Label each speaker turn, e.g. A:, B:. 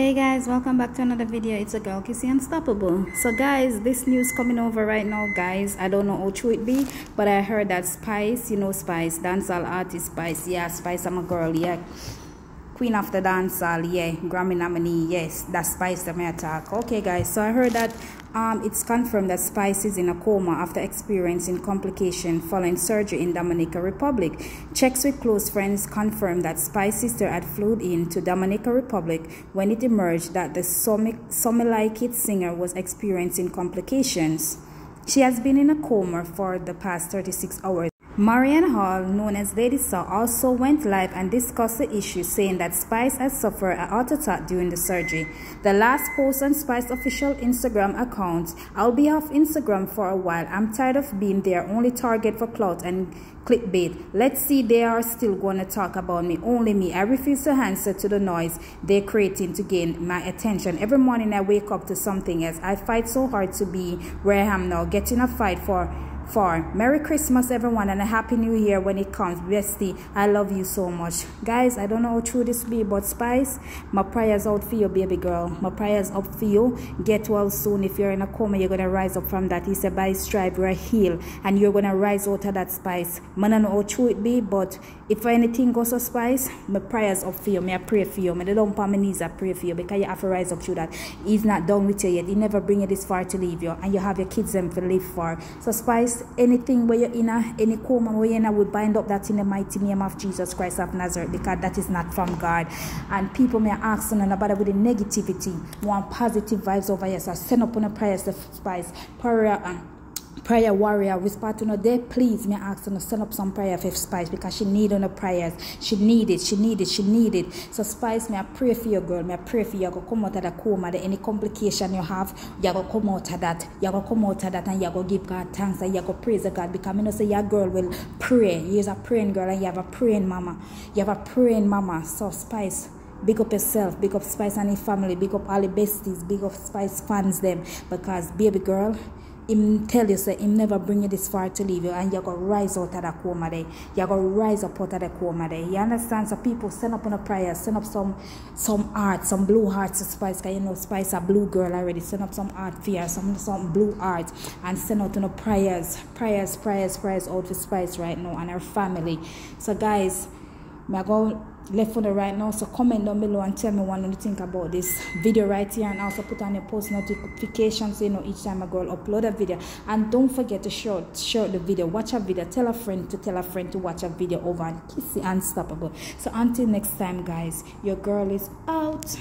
A: hey guys welcome back to another video. It's a girl Kiissi unstoppable. So guys this news coming over right now guys i don't know how true it be but i heard that spice you know spice dancehall artist spice. Yeah spice i'm a girl yeah queen of the dancehall yeah grammy nominee yes that's spice the attack okay guys so i heard that um, it's confirmed that Spice is in a coma after experiencing complication following surgery in Dominica Republic. Checks with close friends confirmed that Spice's sister had flown in to Dominica Republic when it emerged that the So Mi Like It singer was experiencing complications. She has been in a coma for the past 36 hours. Marion Hall, known as Lady Saw, also went live and discussed the issue, saying that Spice had suffered a heart attack during the surgery. The last post on Spice's official Instagram account, I'll be off Instagram for a while. I'm tired of being their only target for clout and clickbait. Let's see they are still going to talk about me, only me. I refuse to answer to the noise they're creating to gain my attention. Every morning I wake up to something else. I fight so hard to be where I am now, getting a fight for Merry Christmas, everyone, and a Happy New Year when it comes. Bestie, I love you so much. Guys, I don't know how true this be, but Spice, my prayers out for you, baby girl. My prayers up for you. Get well soon. If you're in a coma, you're going to rise up from that. He said, by strive, you're healed, and you're going to rise out of that Spice. Man, I know how true it be, but if anything goes to Spice, my prayers up for you. May I pray for you. May the dump on my knees, I pray for you, because you have to rise up through that. He's not done with you yet. He never bring you this far to leave you, and you have your kids them to live for. So, Spice, anything where you're in a, any coma where you're in a, we bind up that in the mighty name of Jesus Christ of Nazareth because that is not from God. And people may ask and about with the negativity, want positive vibes over here. So send up on a prayer, spice, prayer, and prayer warrior to know there please me ask her to send up some prayer for spice because she need on the prayers. She need it she need it she need it. So spice me i pray for your girl? Me i pray for you? You go come out of the coma. The any complication you have you go come out of that. You go come out of that and you go give god thanks and you go praise god because I know say your girl will pray. You're a praying girl and you have a praying mama. You have a praying mama. So spice Big up yourself, big up Spice and his family, big up all the besties, big up Spice fans them. Because baby girl, him tell you say him never bring you this far to leave you and you're gonna rise out of that coma there. You're gonna rise up out of the coma there. You understand? So people send up on a prayer, send up some some art, some blue hearts to Spice, cause you know Spice a blue girl already. Send up some art for some some blue art and send out on know, prayers, prayers, prayers, prayers out for Spice right now and her family. So guys, I go left for the right now. So comment down below and tell me what you think about this video right here. And also put on your post notifications so you know each time I girl upload a video. And don't forget to share, share the video. Watch a video. Tell a friend to tell a friend to watch a video over and Kiissi unstoppable. So until next time guys your girl is out